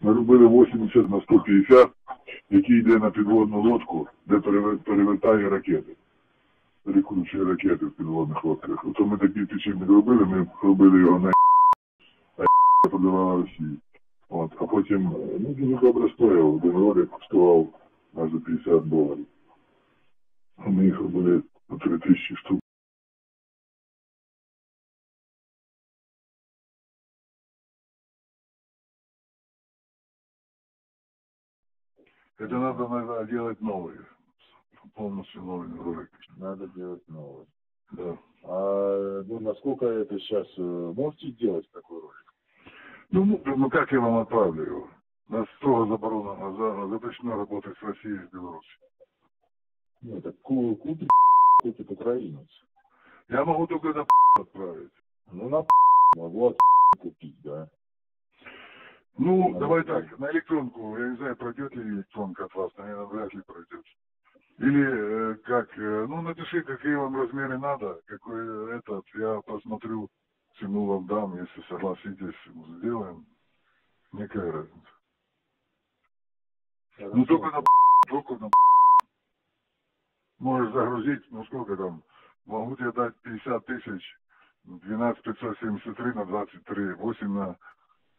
Ми робили 80 на 150, який йде на підводну лодку, де переве- перевертає ракети. Перекручує ракети в підводних лодках. Ото ми такий підшипник робили, ми робили його на а подавала Росії. От, а потім, е, ну, дуже добре стояв, один ролик коштував майже 50 доларів. Ми їх робили по 3 Это надо, наверное, делать новые. Полностью новый ролик. Надо делать новый. Да. А ну, насколько это сейчас э, можете сделать такой ролик? Ну, ну, ну, как я вам отправлю его? Нас строго заборонено, за- запрещено работать с Россией и с Беларусью. Ну, так ку- купит, купит украинец. Я могу только на отправить. Ну, на могу от купить, да. Ну, Ну, давай да. так, на электронку, я не знаю, пройдет ли электронка от вас, наверное, вряд ли пройдет. Или э, как, э, ну, напиши, какие вам размеры надо, какой э, этот, я посмотрю, цену вам дам, если согласитесь, сделаем. Никакая разница. Ну, только на только на Можешь загрузить, ну, сколько там, могу тебе дать 50 тысяч, 12 573 на 23, 8 на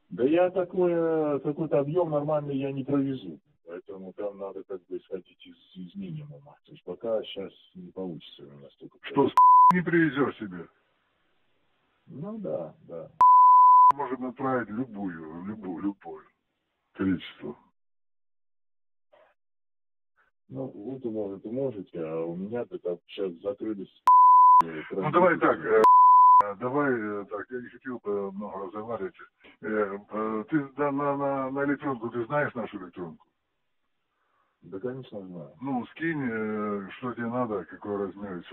Да я такой, какой-то объем нормальный я не провезу. Поэтому там надо как бы исходить из, из минимума. То есть пока сейчас не получится у меня столько. Что с не привезешь себе? Ну да, да. Можем отправить любую, любую, любое количество. Ну, вы-то, может, и можете, а у меня-то там сейчас закрылись. Ну давай так, э, давай э, так, я не хотел бы много разговаривать. Э, э, Ты да, на, на, на электронку, ты знаешь нашу электронку? Да, конечно, знаю. Ну, скинь, э, что тебе надо, какой размер, и.